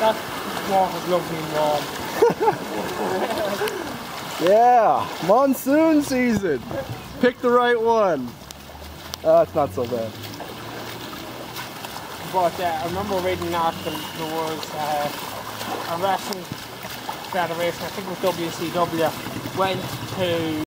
that water's lovely and warm. Yeah, monsoon season. Pick the right one. Oh, it's not so bad. But uh, I remember reading an article, there was uh, a wrestling federation, I think it was WCW, went to